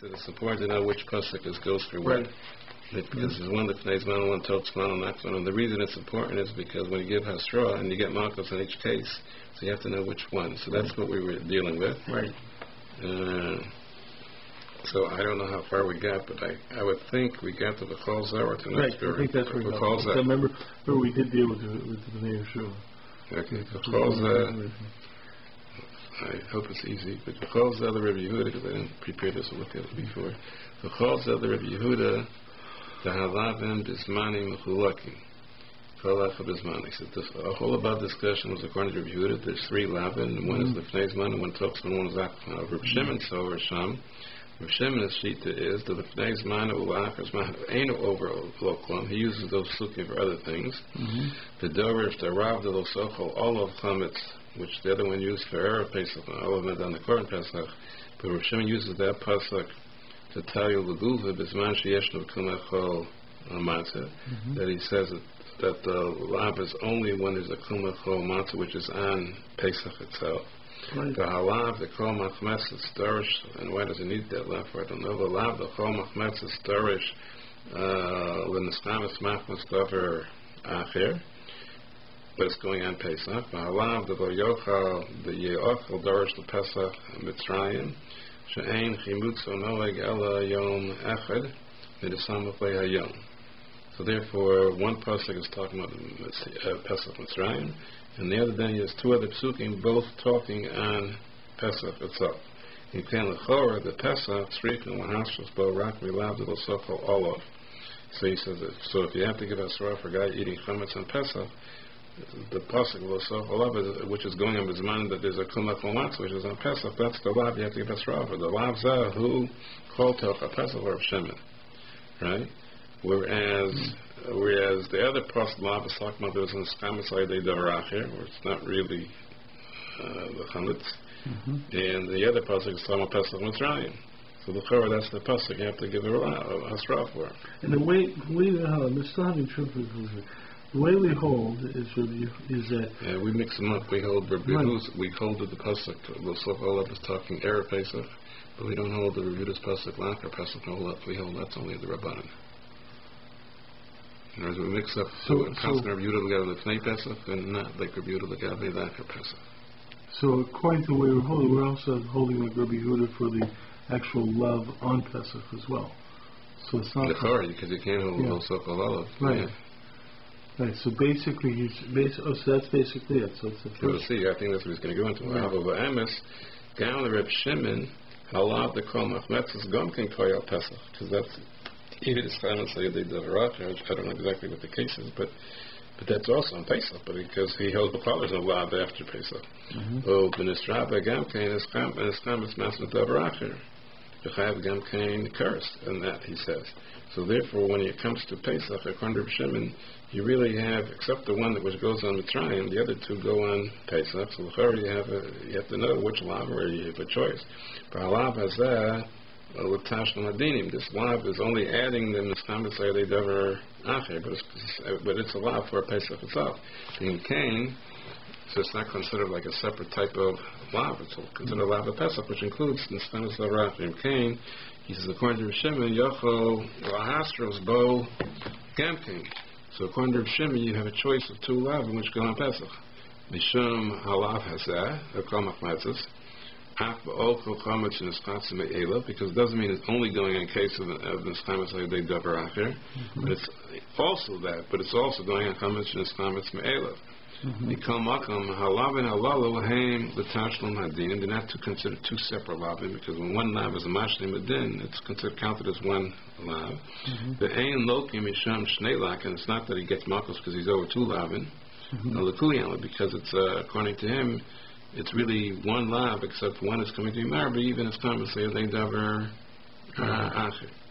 So it's important to know which pasuk is goes what. Right. Because there's one that plays man, one talks man, and one. And the reason it's important is because when you give Hasra and you get Malchus in each case, so you have to know which one. So that's what we were dealing with. Right. Uh, so I don't know how far we got, but I, I would think we got to the Chol Zara to Right. I think that's where we got. I remember, remember we did deal with the, with the Bnei Yeshua. Okay, the Chol Zara. I hope it's easy, but the Chol Zara Rabbi Yehuda, because I didn't prepare this or look at it before. The Chol the Rabbi Yehuda, the Halavim Bismani Mechulakim. Kolach Bismani. So this, a whole about discussion was according to Rabbi Yehuda. There's three Lavin. One is mm-hmm. the Fnei Zman, and one talks and one is Akfan. Uh, Rabbi mm-hmm. Shimon, so Rasham. Rav Shimon's shita is that the Fnei Zman is Ain't over Loklam. He uses those sukim for other things. Mm-hmm. The Dorish, the Rav, the Losochel, all of Chametz, which the other one used for Erev Pesach, of it on the current Pesach. But Shimon uses that Pesach to tell you Laguva, Bisman Sheyeshno Kumachol Matzah, that he says that, that the Lav is only when there's a Kumachol Matzah, which is on Pesach itself. Right. The halav, the kol machmetz, is storish, and why does it need that lav for? I don't know. The lav, the kol machmetz, is storish, uh, when the stamas machmetz davar acher, but it's going on Pesach. The halav, the yochal, dorish, the Pesach, Mitzrayim, she'ein chimutz onoeg ela yom echad, midasam hayom. So therefore, one pasuk is talking about uh, Pesach Mitzrayim, and the other then is two other psukim, both talking on Pesach itself. In Ken Lechora, the Pesach, Srikna, Wahashos, Bo, Rak, Milav, the Losoko, Olov. So he says that, so if you have to give a surah for a guy eating chametz on Pesach, the pasuk Olov, which is going on Bizman, that there's a Kumach Lomatz, which is on Pesach, that's the lav you have to give a surah for. The lav zah, who, Kol a Pesach, or Shimon. Right? Whereas, whereas the other pasuk lav is talking about an Skamis Aydei Davaracher, where it's not really uh, the chametz. Mm-hmm. And the other pasuk is talking about Pesach Mitzrayim. So the Torah, that's the pasuk you have to give a hasra for. And the way, the way uh, still having trouble with this. The way we hold is is that Yeah, we mix them up. We hold Rabbi Right. We hold the pasuk Losov Olav is talking Erev Pesach, but we don't hold the Revudas pasuk Lach or Pesach Olav. We hold that's only the Rabbanan. In other words, we mix up So- so, so- Rabbi Yehuda together with Fnei Pesach and not like Rabbi Yehuda Lagabe Lach or Pesach. So according to the way we're holding, we're also holding like Rabbi Yehuda for the actual love on Pesach as well. So it's not The Torah, because you can't hold Yeah. Olav. Right. Yeah. Right. So basically, he's bas- oh, so that's basically it. So it's the we'll see. I think that's what he's going to go into. Rabbi Emes, down the Reb Shimon, halav the kol machmetzes gom ken koyal pesach, because that's even the silence say they did I don't know exactly what the case is, but but that's also on Pesach, but because he held the father's no lav after Pesach. Mhm. Oh, b'nisraba gam ken is kam is kam is masnat davaracher. V'chayav gam ken curse, and that he says. So therefore, when it comes to Pesach, according to Shimon, you really have, except the one that which goes on the Mitzrayim, the other two go on Pesach. So you have a, you have to know which lav, or you have a choice. But halav hazeh, uh, with Tashlan Adinim, this lav is only adding the they never acher, but it's, but it's a lav for Pesach itself. In Cain, so it's not considered like a separate type of lava. It's considered a lav of Pesach, which includes Mischamet Zavrach. In Cain, he says, according to Shimon, Yocho Lahastros Bo Gamkin. So according to Shimon, you have a choice of two lav in which go on Pesach. Mishum halav hazeh, the Kalmach Matzahs, half ba'olcho chametz in eschatzim me'ela, because it doesn't mean it's only going in case of, of davar acher, but it's also that, but it's also going on chametz in eschametz me'ela. Mikal makam halav and halalu haim l'tashlim hadin, they're not to consider two separate lavim, because when one lav is a mashlim adin, it's considered counted as one lav. The ein lokim misham shnei lak, and it's not that he gets makos because he's over two lavin, no l'kuliyam, because it's, uh, according to him, it's really one lav, except one is coming to be married, but even to say they davar uh, acher. Uh,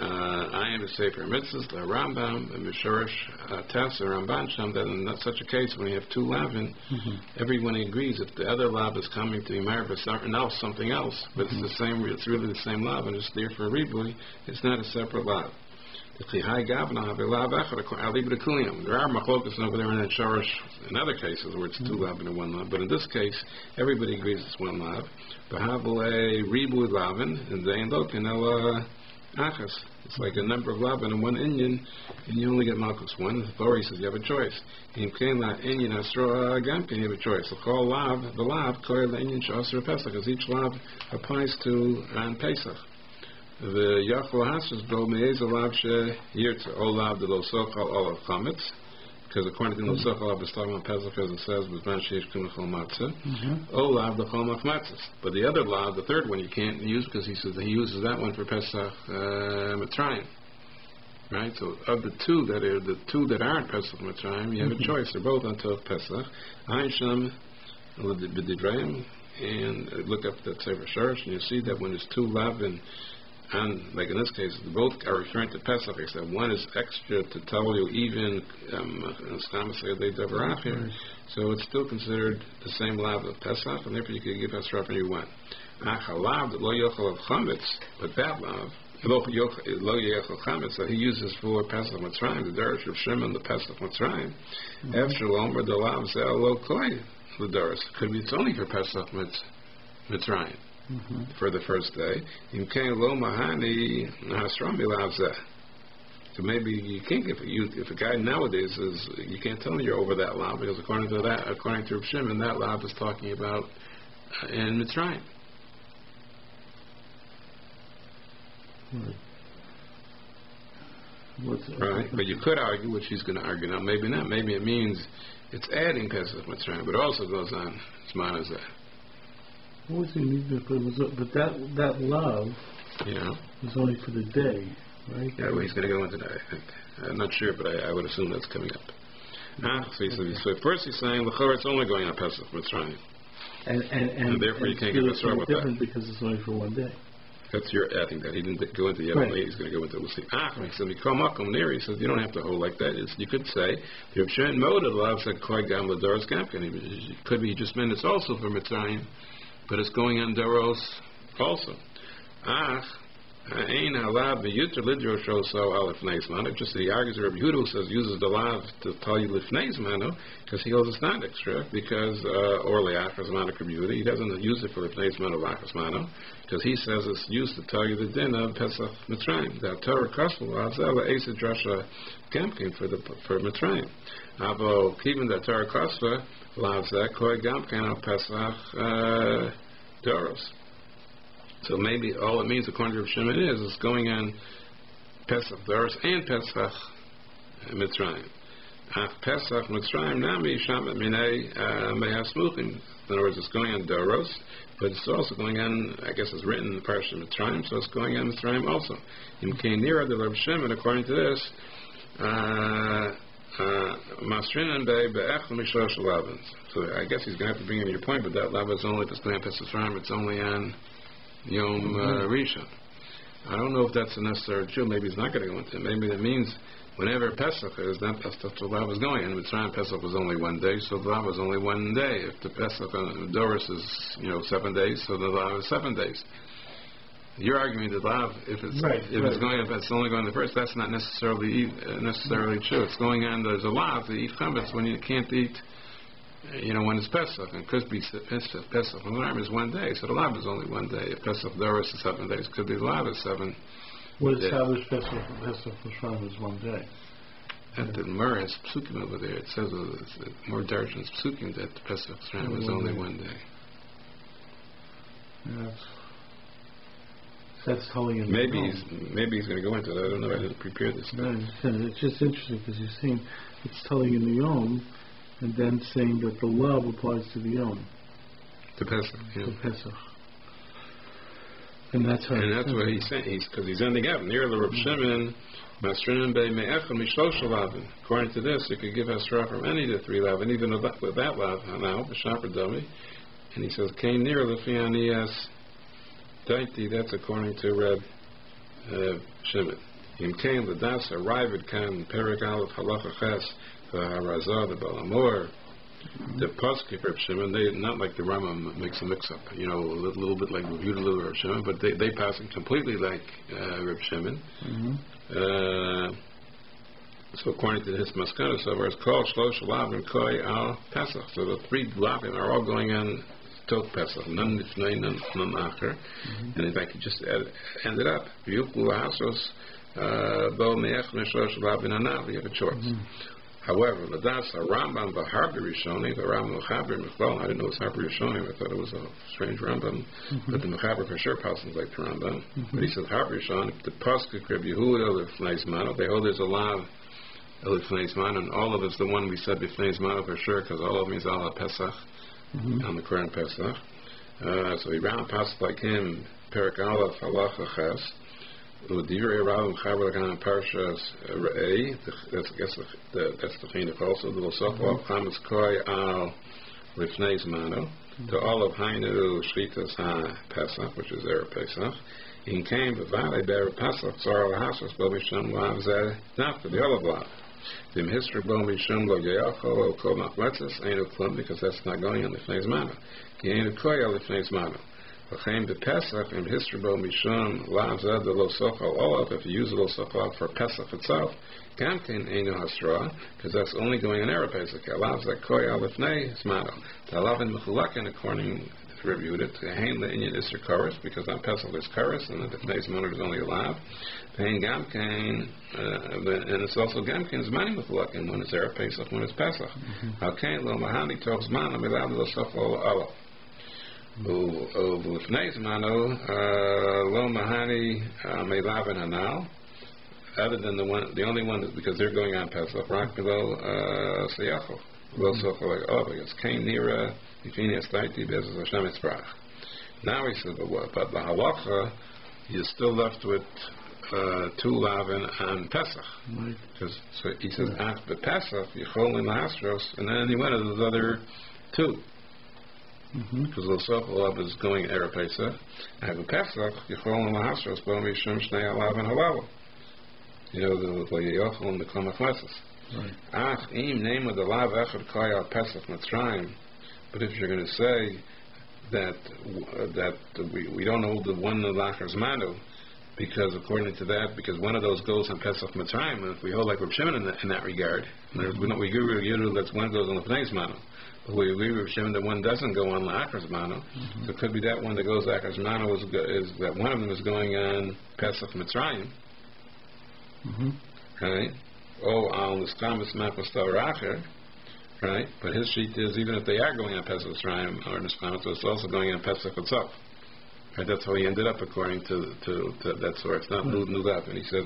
Uh, I am a Sefer Mitzvahs, the Rambam, the Mishorish uh, Tess, or Ramban Sham, that in such a case, when you have two lavin, mm-hmm. everyone agrees if the other lav is coming to be married for something else, something else, but it's mm-hmm. the same, it's really the same lav, and it's there for a rebui, it's not a separate lav. The high gavna have a lav echad, alib rekulium. There are machlokas over there in that shorish in other cases where it's two mm-hmm. lav and one lav, but in this case, everybody agrees it's one lav. Bahabale ribu lavin and zayin lokin achas. It's like a number of lavin and one Indian, and you only get malchus one. The Torah says you have a choice. In la Indian asro gamkin you have a choice. The call lav, the lav, koy la Indian shasra pesach, because each lav applies to on Pesach. The Yachol Hasis Bo Me'ez Olav She Yirtza Olav De Lo Sochal Olav Chametz because according to the mm-hmm. Sochal is talking about Pesach as it says with Man Sheish Kum Matzah mm-hmm. Olav the Chol Matzahs but the other lav the third one you can't use because he says he uses that one for Pesach uh, Mitzrayim right so of the two that are the two that aren't Pesach Mitzrayim you have mm-hmm. a choice they're both until Pesach Aisham B'Divrayim and look up that Sefer Sharish and you see that when there's two lav and and like in this case, both are referring to Pesach, except one is extra to tell you even um, so it's still considered the same lav of Pesach, and therefore you can give Pesach when you want. Achalav lo yochel of chametz, but that lav lo yochel chametz that he uses for Pesach Mitzrayim, the Darish of Shimon, the Pesach Mitzrayim. After Lomer the lav zel lo koy the Darish. Could be it's only for Pesach Mitzrayim mm-hmm. for the first day. So maybe you can't give you if a guy nowadays is you can't tell him you're over that law because according to that according to Reb Shimon that law is talking about uh, in Mitzrayim. Right. right, but you could argue, which he's going to argue now. Maybe not. Maybe it means it's adding Pesach Mitzrayim, but it also goes on. It's that. What was he needed for? Was but that that love yeah. was only for the day, right? Yeah, well, he's going to go into that. I think. I'm not sure, but I, I would assume that's coming up. Ah, so, he okay. so first he's saying the it's only going on Pesach Mitzrayim. And, and, and, and therefore and you can't get Mitzrayim with different that. because it's only for one day. That's your adding that. He didn't go into yet. Right. He's going to go into see. Ah, he said, come up, come near. He says, you don't have to hold like that. It's, you could say, the Shen Moda allows that Koi Gam Ladoris Gamkin. It could be just meant it's also for Mitzrayim but it's going on Daros also. Ach, Ein halav b'yuter lidro so alif neismano. Just the argues Rabbi Yehuda says uses the lav to tell you lifneis mano because he holds it's not extra because uh, or leachas mano Rabbi He doesn't use it for lifneis mano lachas mano because he says it's used to tell you the din of Pesach Mitzrayim. The Torah Kosel azela esa drasha gamkin for the for Mitzrayim. Avo even the Torah Kosel Lavzek Koi Gamkan Pesach uh, Doros. So maybe all it means, according to Shimon, is it's going on Pesach Doros and Pesach Mitzrayim. Ach Pesach Mitzrayim Nami Shamat Minei uh, Mehasmuchim. In other words, it's going on Doros, but it's also going on, I guess it's written in the Parsha Mitzrayim, so it's going on Mitzrayim also. In Kainira, the Rav Shimon, according to this, uh, uh, Masrinan Bay Be'ech Mishosh Lavins. So I guess he's going to have to bring in your point, but that lava is only it's going to it's only on Yom uh, mm-hmm. Rishon. I don't know if that's a necessary true. Maybe he's not going to go into it. Maybe that means whenever Pesach is, that, the lava is going. And Mitzrayim Pesach was only one day, so the lava is only one day. If the Pesach on Doris is, you know, seven days, so the lava is seven days. You're arguing that lav, if it's right, if right. it's going, if it's only going the first, that's not necessarily uh, necessarily true. It's going on. There's a lav to eat chametz when you can't eat. You know when it's Pesach and could be Pesach. Pesach and is one day, so the lav is only one day. If Pesach Doris is seven days, could be the lav is seven. What established Pesach Pesach for Mishram is one day. At the Murray's psukim over there, it says uh, it's, uh, more Darshan's psukim that Pesach Mishram is only one day. Yes. That's telling him. Maybe he's maybe he's going to go into that. I don't know. I didn't prepare this. No, it's just interesting because you're saying it's telling in the Yom, and then saying that the love applies to the Yom. To Pesach. Yeah. To Pesach. And that's how. And that's what he's saying. He's because he's ending up near the Reb Shimon. Masrinim be me'echel mishlosh. According to this, you could give Esra from any of the three lavin, even with that lav now, b'shaper dummy. And he says, came near lefianias Daiti, that's according to Reb uh, Shimon. Im came the das arrived kan perik aleph halacha ches the harazah the balamor The Posky Reb Shimon, they not like the Rambam makes a mix-up. You know, a little, little bit like Reviewed a little Reb Shimon, but they they pass it completely like uh, Reb Shimon. Mhm. Uh, so according to his maskana, so whereas called Shlosh Lav and Koi al Pesach. So the three Lavim are all going on till Pesach. None Nifnei, none, none Acher. And in fact, he just ended up. Yuklu Hasos uh, Bo Meech Meshlosh Lavin Anav. You have a choice. However, Ladas Rambam Bahar Rishoni, the Rambam Mechaber Mechlal, I didn't know it was Harper Rishoni, I thought it was a strange Rambam, mm-hmm. but the Mechaber for sure passes like the Rambam. Mm-hmm. But he says Harper Rishoni, the Pasuk Reb Yehuda, the Fnei Zmano, they hold there's a lot of Elifnei Zmano, and all of it's the one we said Bifnei Zmano for sure, because all of is Allah Pesach, mm-hmm. on the current Pesach. Uh, so he round passed like him, Perik Aleph, Halacha Ches, Udivrei Rav Chaber Parshas Re'ei, that's guess the, the, that's the chinuch also. The Losopol mm-hmm. Chametz Koi Al Lifnei Zmano mm-hmm. to all of Hainu Shritas Ha Pesach, which is Erev Pesach. In came the valley Ber Pesach Tzar Al Hasas Bo Misham Lav Zeh Nafta the Olav Lav. The history Bo Misham Lo Yeyachol Lo Kol Machletzes Ain't Klum because that's not going on Lifnei Zmano. Ki Ain't Koi Al Lifnei Zmano. V'chein b'Pesach in history bo mishum lav the lo sochal olav if you use the lo sochal for Pesach itself gam kein einu hasra because that's only going in Erev Pesach alav zed koy alifnei zmano to alav in mechulakin according to Rabbi Yehuda to hein le'inyan isser karis because on Pesach there's karis and the lifnei zmano is only a lav. Vein gam uh, and it's also gam kein zmani mechulakin when it's Erev Pesach when it's Pesach. How kein lo mahani tov zman amilav lo sochal olav ולפני זמנו לא מהני מלאבן הנ"ל other than the one, the only one, because they're going on Pesach, right below Seyachel, below Sochel, oh, because Cain Nira, Ephenia Staiti, Bezos Hashem Yitzbrach. Now he says, but what? But the halacha, you're still left with uh, two lavin on Pesach. Right. Because so he says after Pesach, Yichol in the Hastros, and then he went to those other two. Mhm. Because the Sochel is going Erev Pesach. And the Pesach, Yichol in the Hastros, Bo Mishum Shnei Alav and Halal. You know, the Yochel and the Klamach. Ach, im name of the Lav Echad Koy al Pesach Mitzrayim. But if you're going to say that uh, that we, we don't hold the one of Lachar Zmanu, because according to that, because one of those goes on Pesach Mitzrayim, and if we hold like Reb Shimon in, that in that regard, and there- we don't we agree with Yehuda that one goes on the Pnei Zmanu. We with Reb Shimon that one doesn't go on Lachar Zmanu. So it could be that one that goes Lachar Zmanu is, go- is that one of them is going on Pesach Mitzrayim. Mhm. right? Oh, on the Skamas Mapostaracher, right? But his sheet is even if they are going on Pesach Mitzrayim or Nispamas, it's also going on Pesach itself. Right? That's how he ended up according to to, to that source. Not Hmm. Lud Nugav. And he says,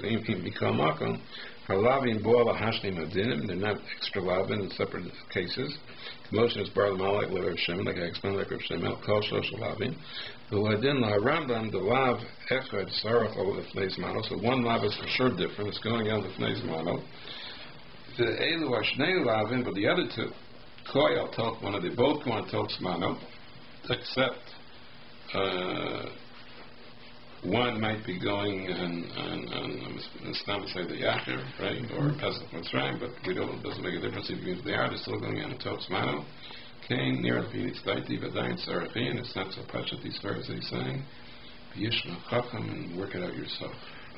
"Im im mikal makom, halavim boala hashnim adinim." They're not extra lavin in separate cases. Motion is bar malak lev Shimon, like I explained, like Rav Shimon, kol shosh lavim. The wadin la the lav echad sarach ol lefnei zmano. So one lav is for sure different. It's going on lefnei zmano. The elu are shnei lavin, but the other two, koy al tok one of they both go on tok zmano, except uh, one might be going on on on Islam say the Yachir, right, or mm-hmm. Pesach Mitzrayim, but we don't. It doesn't make a difference even if they are. They're still going on a Tok Zmano. Cain near the Phoenix Daiti, but Dain Seraphin. It's not so precious these stories that he's saying. Yishma Chacham and work it out yourself.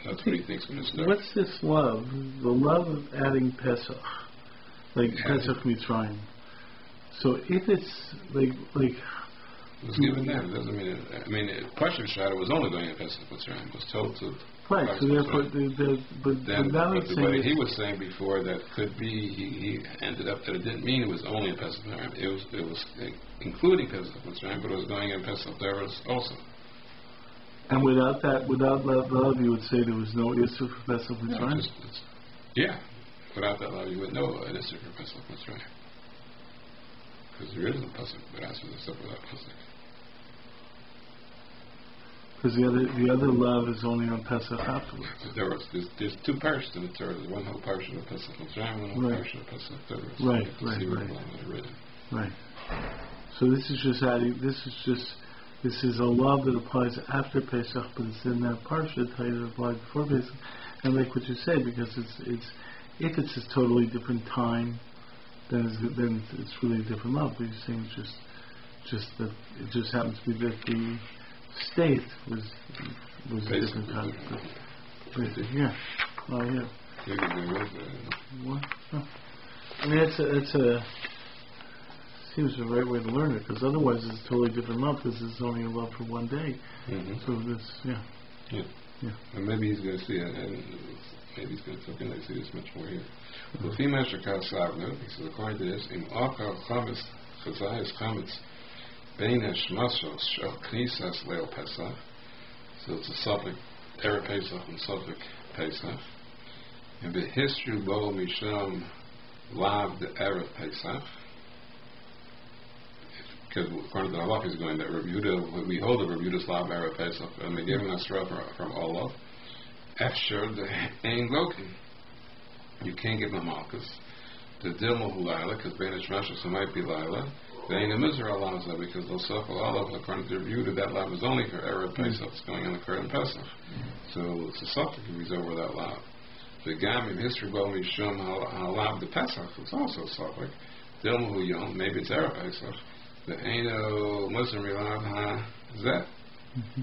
That's what he thinks when it's start. What's this love? The love of adding Pesach, like Adding. Pesach Mitzrayim. So if it's like like It was given there. It doesn't mean it. I mean, it, Pasha Shadow was only going on Pesach was told to right, so therefore the, the, but, Then, but but it's the way he was saying before that could be he, he ended up that it didn't mean it was only in Pesach Mitzrayim. It was it was including Pesach Mitzrayim, but it was going in Pesach also. and without that, without that love, you would say there was no issue for Pesach Yeah, Mitzrayim. it's, yeah. Without that law, you would know it is for Pesach Mitzrayim. Because there is Pesach, but as for the stuff without Pesach. Because the other the other love is only on Pesach afterwards. But There was, there's, there's two parshas in the Torah. There's one whole parsha of Pesach Mitzrayim, one whole Right. parsha of Pesach. Right, You have right, right. the law. Right. So this is just adding. This is just. This is a love that applies after Pesach, but it's in that parsha that applies before Pesach. And like what you say, because it's it's if it's a totally different time, then it's, then it's really a different love. But he's saying just just that it just happens to be that the state was was a different kind of. Yeah. Oh yeah. Maybe there was a, What? Oh. I mean, it's a, it's a seems the right way to learn it because otherwise it's a totally different love because it's only a love for one day. Mhm. So this, yeah, Yeah. Yeah. And maybe he's going to see it, and maybe he's going to and they see this much more here. He says, according to this, in Akal Chametz, Chazayas Chametz, Bein Hashmashos, Shel Knisas Leil Pesach, so it's a suffix, Erev Pesach and suffix Pesach, and the history Bo Misham Lav the Erev Pesach, because according to the halach is going that Rebuta, we hold the Rebuta Slav Erev Pesach, and they're giving us from, from Olaf, Efsher the Ein Lokin. You can't give them Malchus. The Dilma Hu Lila, because Banish Meshach might be Lila. The Ein Mizra allows that because they'll suffer Olav, according to Rebuta, that lav is only for Erev hmm. Pesach, it's going on the current Pesach. So it's a suffix if he's over that lav. The Gam in history, Bo Mishum Halav the Pesach, it's also a suffix. Dilma Hu Yom, maybe it's Erev Pesach. The Eino Muslim Relav Ha Zet. Hmm.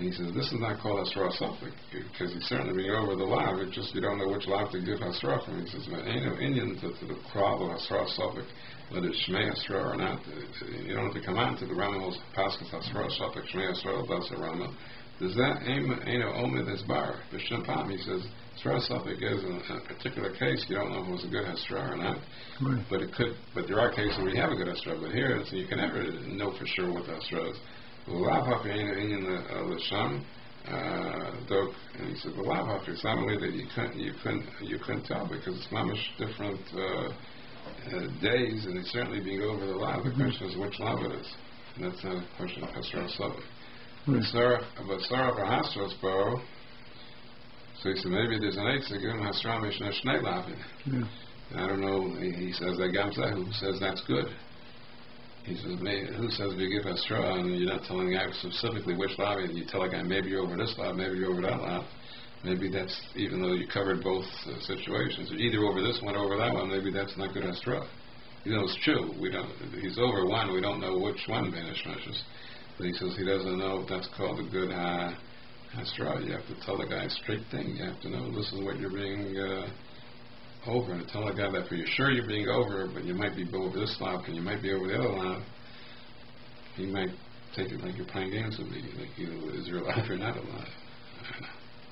And he says, this is not called Hasra Suffolk, because he's certainly being over the lav, it's just you don't know which lav to give Hasra from. He says, but ain't no Indian to, to the crowd of Suffolk, whether it's Shmei Hasra or not. You don't have to come out to the Ramos Paskas Hasra Suffolk, Shmei Hasra, that's a Rama. Does that ain't no Omid is bar? B'Shem Pam, he says, Hasra Suffolk is in a particular case, you don't know if it was a good Hasra or not. right. But it could, but there are cases where you have a good Hasra, but here it's, you can never know for sure what the Hasra is. Lav Hafi ain't in the Lasham, Dok, and he said, the Lav Hafi, it's not only that you couldn't, you couldn't, you couldn't tell because it's mamish different uh, uh, days, and it's certainly being over the Lav. The question is which Lav it is. And that's not a question of. Right. Sarah, but Sarah for Hasras Bo, so he said, maybe there's an eight segum Hasra Mishna Shnei Lavin. I don't know. He he says that Gamsa who says that's good. He says who says we give a straw and you're not telling the guy specifically which and you tell a guy maybe you're over this lav, maybe you're over that lav. Maybe that's even though you covered both uh, situations, either over this one or over that one. Maybe that's not good astra. You know, it's true. We don't. He's over one. We don't know which one vanish meshes. But he says he doesn't know if that's called a good uh, astra. You have to tell the guy straight thing. You have to know this is what you're being. Uh, over and tell a guy that for you sure you're being over, but you might be over this lab and you might be over the other lab. He might take it like you're playing games with me, like you know, is your alive or not alive?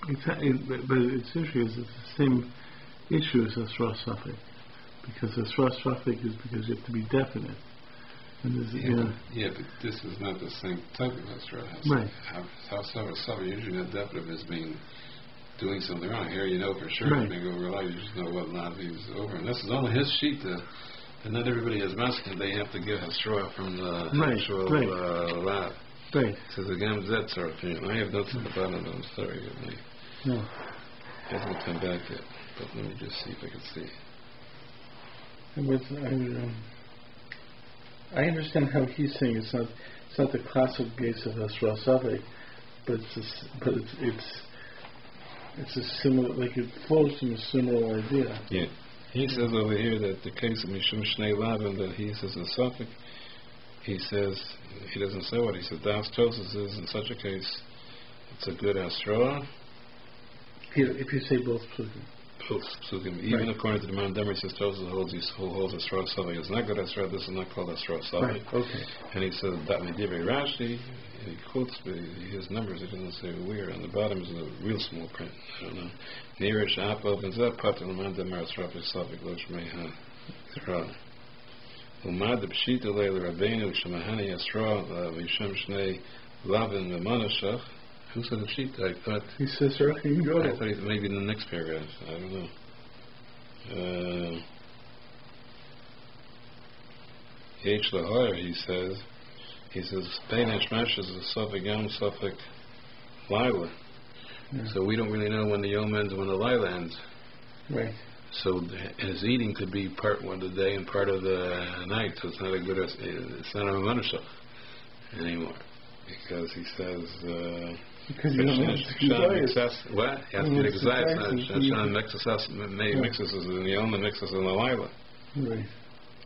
Exactly, but, but it's interesting. It's the same issue as Asra Suffolk, because Asra Suffolk is because you have to be definite, and there's, you know, yeah, but this is not the same type of extra. Right. How, how some some usually not definite as being doing something wrong. Here you know for sure Right. being over alive. You just know what lab he's over, and this is only his sheet. To, and not everybody has masking. They have to give a straw from the Right, actual right. uh, lab. right. So the sort of thing. I have notes at the bottom, but I'm sorry, it may- No. hasn't come back yet. But let me just see if I can see. And with, I, um, I understand how he's saying it's not it's not the classic case of Asra Suffolk, but it's but it's it's it's a similar like it flows from a similar idea. Yeah. He says over here that the case of Mishum Shnei Lavin that he says in Suffolk, he says he doesn't say what he said. Das Tosis is in such a case, it's a good astra. If you, if you say both psukim. Both psukim. Even Right. according to the Mount Demer, says Tosis holds he holds astra Suffolk. It's not good astra. This is not called astra Suffolk. Right. Okay. And he says that Medivri Rashi, he quotes the- his numbers, he doesn't say where. On the bottom is a real small print. I don't know. Nearish App opens up, Patel Amanda Maris Rafi Losh. Umad the Pshita Rabbeinu Shemahani Yasra Vishem Shnei Lavin Memanashach. Who said the Pshita? I thought, He says, "Sir, you I thought he maybe in the next paragraph. I don't know. Uh, H. Lahar, he says, he says, Spain Hashmash is a Suffolk Yom, Suffolk Lila. Yeah. So we don't really know when the Yom ends and when the Lila ends. Right. So his eating could be part one of the day and part of the night. So it's not a good, it's not a Manushach anymore. Because he says, uh, Because you don't know Hashem it's desires. mixes- what? He has to be exact, Hashem mixes us, mixes us in the Yom and mixes in the Lila. Right.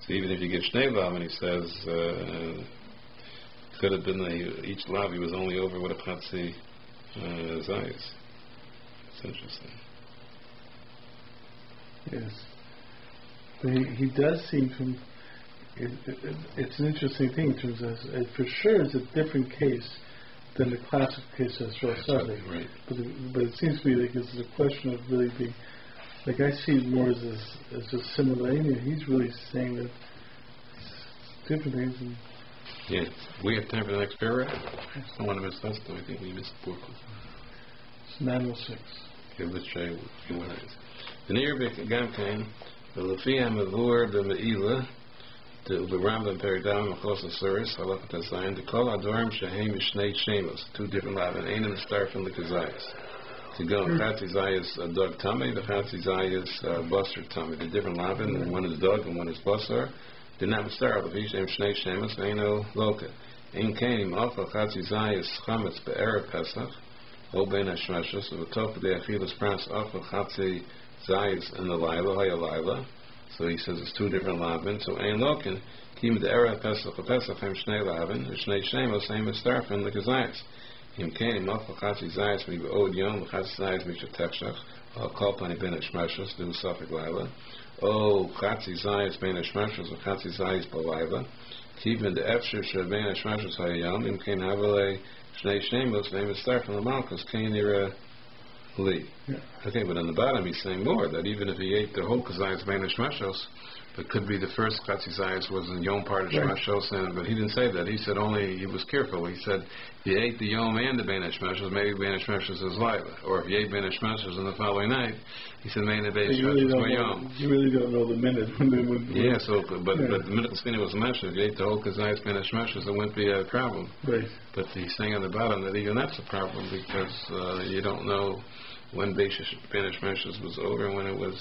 So even if you get Shnei and he says, uh, could have been that each lobby was only over with a Chatzi uh, Zayas. It's interesting. Yes. But he, he does seem to. It, it, it's an interesting thing in terms of it for sure is a different case than the classic case of Rosh Right. But, it, but it seems to me like it's a question of really being like I see it more as a, as a similarity. He's really saying that it's different things. And Yeah, we have time for the next paragraph. I want to miss last time. I think we missed four. it's 906. Okay, let's try few more lines. The near גם כן, ולפי המבואר במעילה, ברמב"ם פרק ד' מחוס הסורס, הלכת הזין, דכל הדברים שהם משני שמוס, two different laven, אין in the star from the kazayas. כגון, חצי זייס דog tummy, וחצי זייס בשר tummy. The different laven, one is dog and one is basar. The not star, לפי שהם שני שמוס, אינו לוקה. אם כן, אם אוכל חצי זייס חמץ בערב פסח, או בין השמשות, ובתוך כדי אכילס פרס אוכל חצי zayis and the lila, haya lila. So he says it's two different lavin. So ein lokin, kim de era pesach a pesach hem shnei lavin, or shnei shemos hem estarfin like a zayis. Im keni mafal chatzi zayis mi be'od yom, chatzi zayis mi shetechshach, al kol pani ben eshmeshos, Oh, do suffolk lila. O chatzi zayis ben eshmeshos, or chatzi zayis b'lila. Kivin de efshir she ben eshmeshos hayam, im ken havale shnei shemos, hem estarfin l'malkos, ken ira Lee. Yeah. Okay, but on the bottom he's saying more, that even if he ate the whole Kazayas Banish Mashos, but could be the first Katzizayas was in Yom part of Right. Shmashos, but he didn't say that. He said only he was careful. He said if you ate the Yom and the Banish Mashos, maybe Banish Mashos is Lila. Or if you ate Banish Mashos on the following night, he said maybe But Banish you really Mashos don't were know. Yom. You really don't know the minute when they would. Yeah, so, but, Yeah. but the minute Spinny was mentioned, if you ate the whole Kazayas Banish Mashos, it wouldn't be a problem. Right. But he's saying on the bottom that even that's a problem because uh, you don't know when Banish Mashos was over and when it was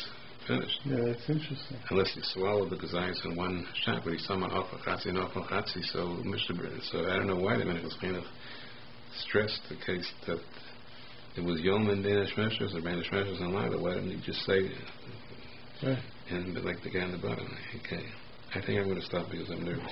finished. Yeah, that's interesting. Unless you swallow the gazayas in one shot, but he's talking about alpha chatzi and alpha chatzi, so Mr. So I don't know why the man was kind of stressed the case that it was Yom and Danish measures or Danish measures and Lila. Why didn't he just say Right. and like the guy on the bottom? Okay, I think I'm going to stop because I'm nervous.